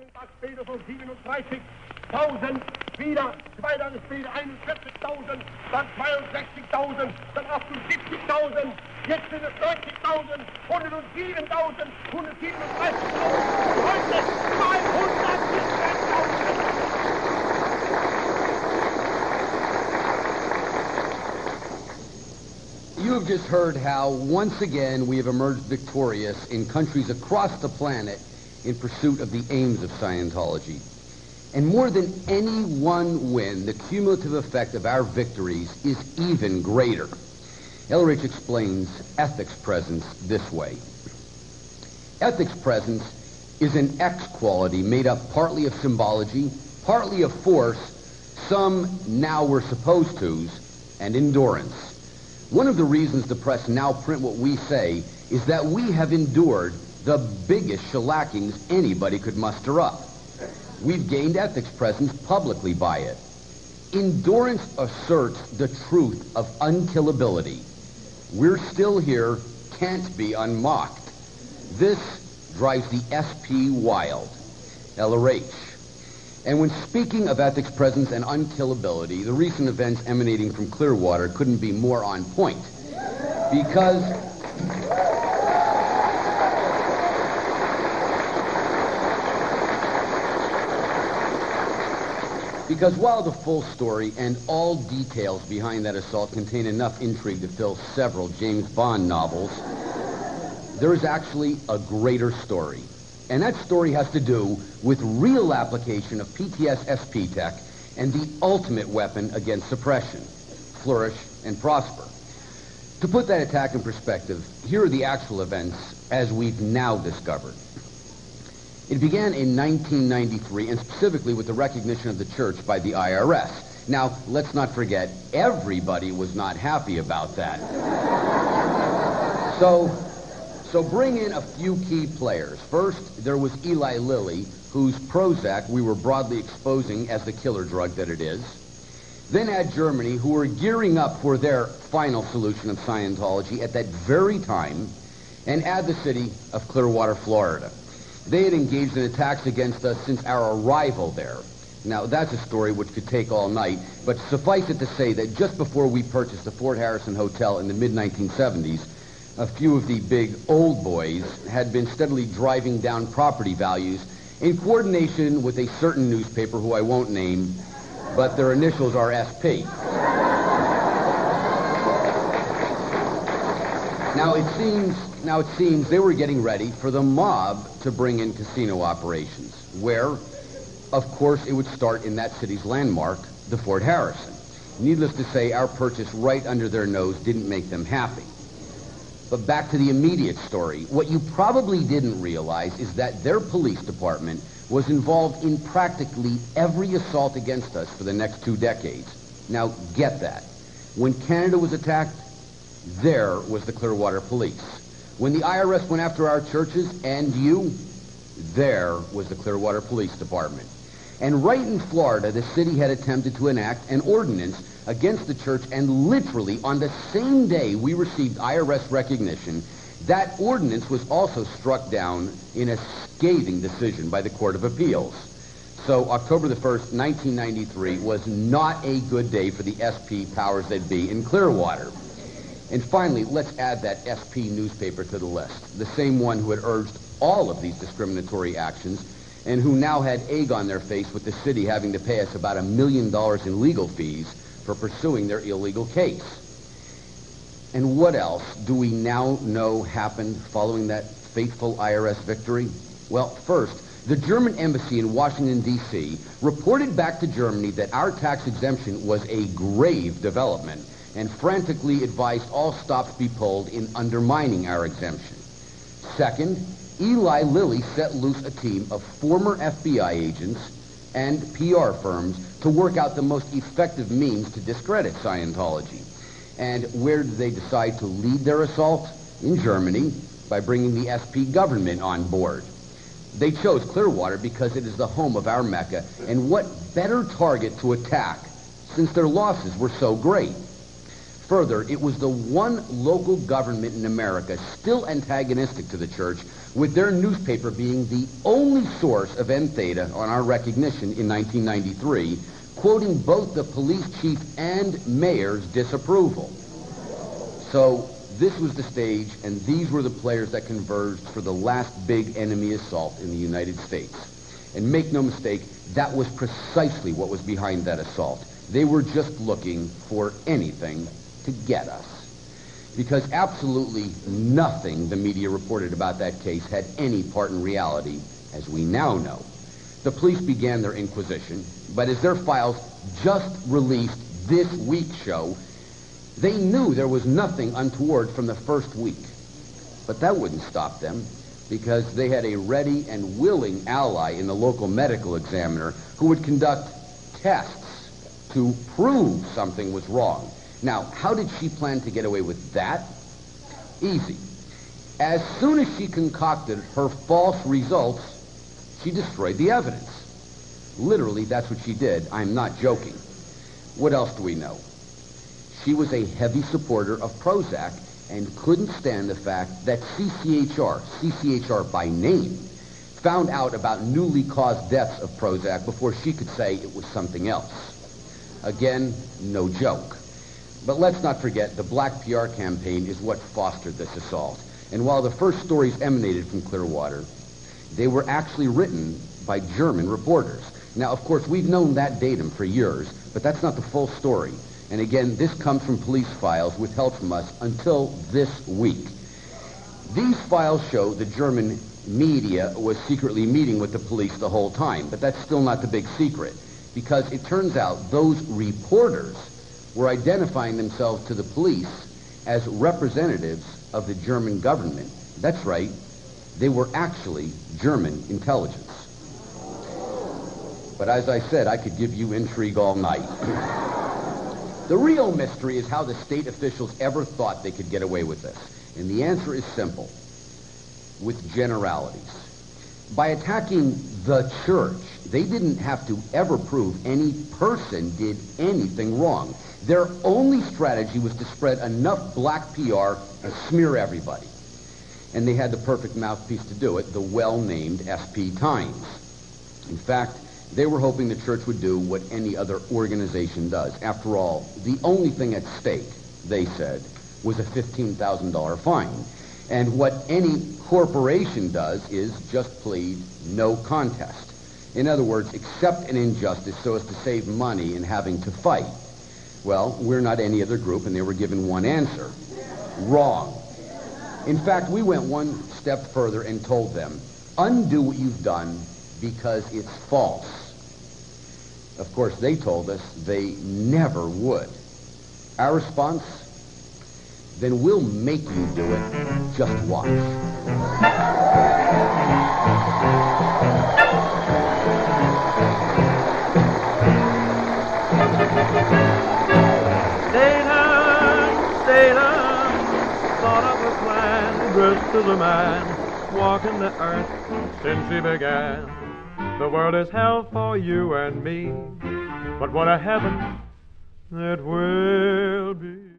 einen Tag später von 37.000, wieder zwei Tage später 41.000, dann 62.000, dann 78.000, jetzt sind es 90.000, 107.000, 137.000, heute 214.000. You have just heard how, once again, we have emerged victorious in countries across the planet in pursuit of the aims of Scientology. And more than any one win, the cumulative effect of our victories is even greater. LRH explains ethics presence this way. Ethics presence is an X quality made up partly of symbology, partly of force, some now we're supposed to's, and endurance. One of the reasons the press now print what we say is that we have endured the biggest shellackings anybody could muster up. We've gained ethics presence publicly by it. Endurance asserts the truth of unkillability. We're still here, can't be unmocked. This drives the SP wild. LRH. And when speaking of ethics presence and unkillability, the recent events emanating from Clearwater couldn't be more on point. Because Because while the full story and all details behind that assault contain enough intrigue to fill several James Bond novels, there is actually a greater story. And that story has to do with real application of PTS SP tech and the ultimate weapon against suppression, flourish and prosper. To put that attack in perspective, here are the actual events as we've now discovered. It began in 1993, and specifically with the recognition of the church by the IRS. Now, let's not forget, everybody was not happy about that. so, so bring in a few key players. First, there was Eli Lilly, whose Prozac we were broadly exposing as the killer drug that it is. Then add Germany, who were gearing up for their final solution of Scientology at that very time, and add the city of Clearwater, Florida. They had engaged in attacks against us since our arrival there. Now, that's a story which could take all night, but suffice it to say that just before we purchased the Fort Harrison Hotel in the mid-1970s, a few of the big old boys had been steadily driving down property values in coordination with a certain newspaper who I won't name, but their initials are SP. Now it seems now it seems they were getting ready for the mob to bring in casino operations, where, of course, it would start in that city's landmark, the Fort Harrison. Needless to say, our purchase right under their nose didn't make them happy. But back to the immediate story. What you probably didn't realize is that their police department was involved in practically every assault against us for the next two decades. Now, get that. When Canada was attacked, there was the Clearwater Police. When the IRS went after our churches and you, there was the Clearwater Police Department. And right in Florida, the city had attempted to enact an ordinance against the church, and literally on the same day we received IRS recognition, that ordinance was also struck down in a scathing decision by the Court of Appeals. So October the 1st, 1993 was not a good day for the SP powers that be in Clearwater. And finally, let's add that SP newspaper to the list, the same one who had urged all of these discriminatory actions and who now had egg on their face with the city having to pay us about a million dollars in legal fees for pursuing their illegal case. And what else do we now know happened following that fateful IRS victory? Well, first, the German embassy in Washington, D.C. reported back to Germany that our tax exemption was a grave development and frantically advised all stops be pulled in undermining our exemption. Second, Eli Lilly set loose a team of former FBI agents and PR firms to work out the most effective means to discredit Scientology. And where did they decide to lead their assault? In Germany, by bringing the SP government on board. They chose Clearwater because it is the home of our Mecca, and what better target to attack since their losses were so great? Further, it was the one local government in America still antagonistic to the church, with their newspaper being the only source of entheta on our recognition in 1993, quoting both the police chief and mayor's disapproval. So this was the stage, and these were the players that converged for the last big enemy assault in the United States. And make no mistake, that was precisely what was behind that assault. They were just looking for anything to get us. Because absolutely nothing the media reported about that case had any part in reality, as we now know. The police began their inquisition, but as their files just released this week show, they knew there was nothing untoward from the first week. But that wouldn't stop them because they had a ready and willing ally in the local medical examiner who would conduct tests to prove something was wrong. Now, how did she plan to get away with that? Easy. As soon as she concocted her false results, she destroyed the evidence. Literally, that's what she did. I'm not joking. What else do we know? She was a heavy supporter of Prozac and couldn't stand the fact that CCHR, CCHR by name, found out about newly caused deaths of Prozac before she could say it was something else. Again, no joke. But let's not forget the black PR campaign is what fostered this assault. And while the first stories emanated from Clearwater, they were actually written by German reporters. Now, of course, we've known that datum for years, but that's not the full story. And again, this comes from police files withheld from us until this week. These files show the German media was secretly meeting with the police the whole time, but that's still not the big secret because it turns out those reporters were identifying themselves to the police as representatives of the German government. That's right, they were actually German intelligence. But as I said, I could give you intrigue all night. the real mystery is how the state officials ever thought they could get away with this. And the answer is simple, with generalities. By attacking the church, they didn't have to ever prove any person did anything wrong. Their only strategy was to spread enough black PR to smear everybody. And they had the perfect mouthpiece to do it, the well-named SP Times. In fact, they were hoping the church would do what any other organization does. After all, the only thing at stake, they said, was a $15,000 fine. And what any corporation does is just plead no contest. In other words, accept an injustice so as to save money in having to fight. Well, we're not any other group, and they were given one answer. Wrong. In fact, we went one step further and told them, undo what you've done because it's false. Of course, they told us they never would. Our response? Then we'll make you do it. Just watch. Dressed as a man, walking the earth since he began. The world is hell for you and me, but what a heaven it will be.